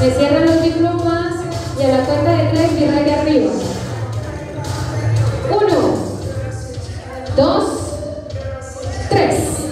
Me cierran los diplomas y a la cuenta de tres mi de arriba. Uno, dos, tres.